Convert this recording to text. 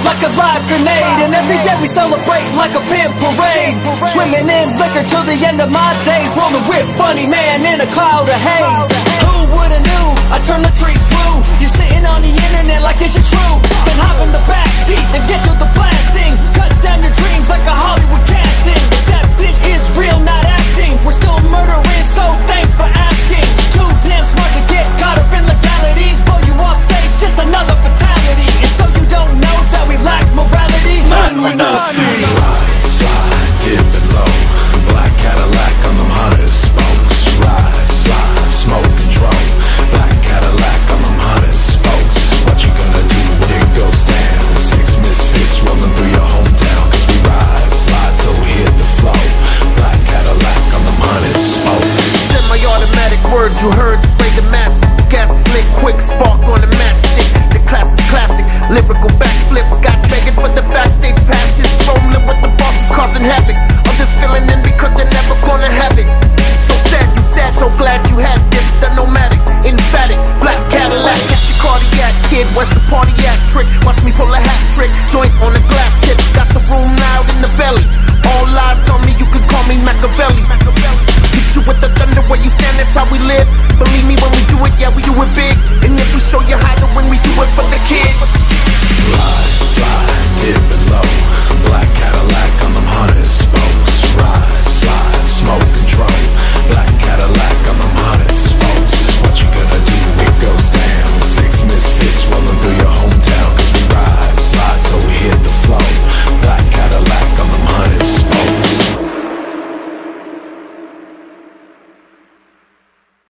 like a live grenade. And every day we celebrate like a pimp parade. Swimming in liquor till the end of my days. Rolling with funny man in a cloud of haze. Who would've knew I turn the trees blue? You're sitting on the internet like you heard spray the masses. Gas is lit quick, spark on the matchstick. The class is classic, lyrical backflips. Got dragging for the backstage passes. Rolling with the bosses, causing havoc. Others filling in because they're never gonna have it. So sad, you sad, so glad you had this. The nomadic, emphatic, black Cadillac. Catch your cardiac kid, where's the party at? Trick, watch me pull a hat trick. Joint on the glass tip,